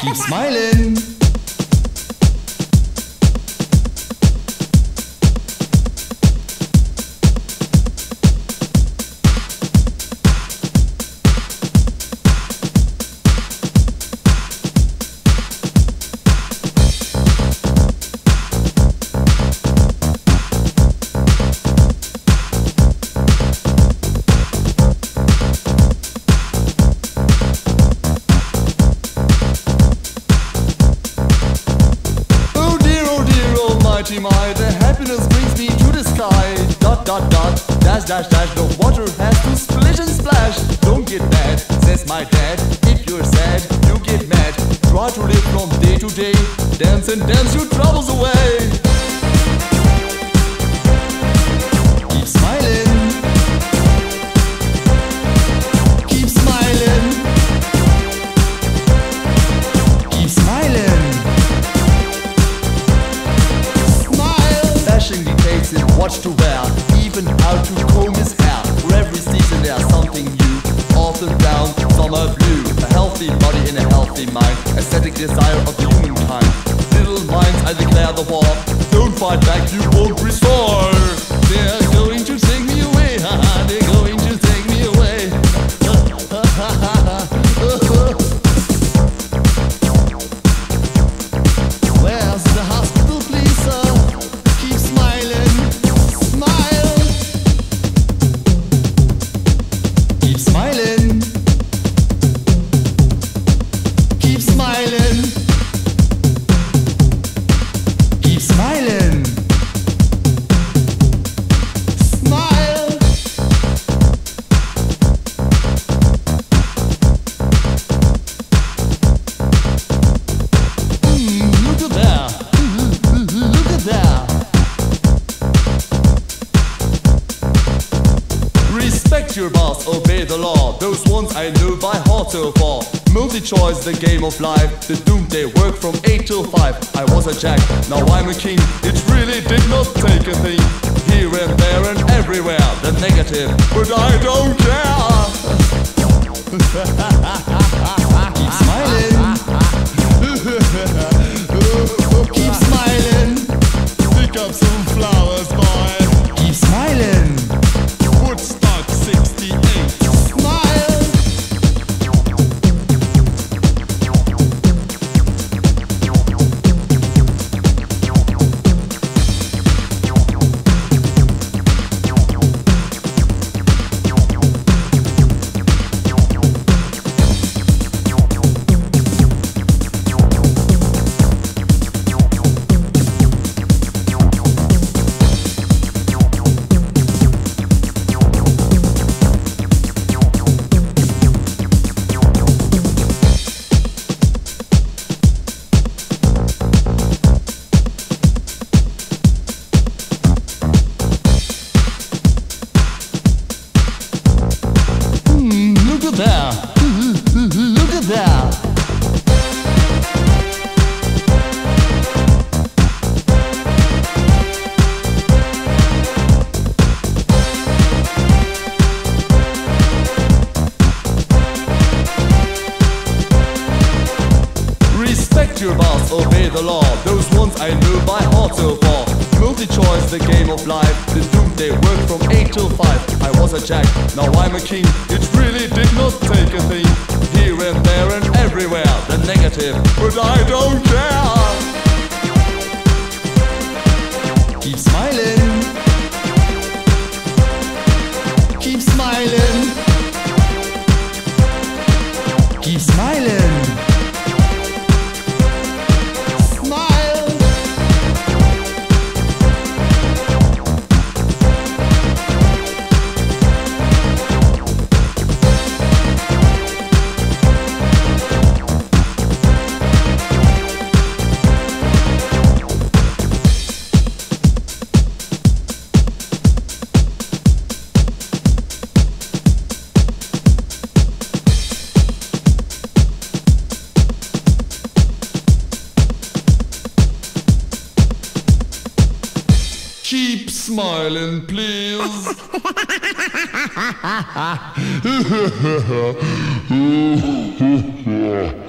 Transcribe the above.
Keep smiling. Almighty my, the happiness brings me to the sky. Dot, dot, dot, dash, dash, dash, the water has to splish and splash. Don't get mad, says my dad. If you're sad, you get mad. Try to live from day to day. Dance and dance your troubles away. Autumn brown, summer blue. A healthy body in a healthy mind. Aesthetic desire of the humankind. Little minds, I declare the war. Don't fight back, you won't restore. Respect your boss, obey the law. Those ones I knew by heart so far. Multi-choice, the game of life. The doomsday work from 8 till 5. I was a jack, now I'm a king. It really did not take a thing. Here and there and everywhere. The negative, but I don't care. at that. Mm-hmm, mm-hmm, look at that. Respect your boss, obey the law. Those ones I know by heart so far. Multi-choice, the game of life. The doomsday work from 8 till 5. I was a jack, now I'm a king. It really did not take a thing. Here and there and everywhere. The negative, but I don't care. Keep smiling. Keep smiling. Keep smiling. Keep smiling, please.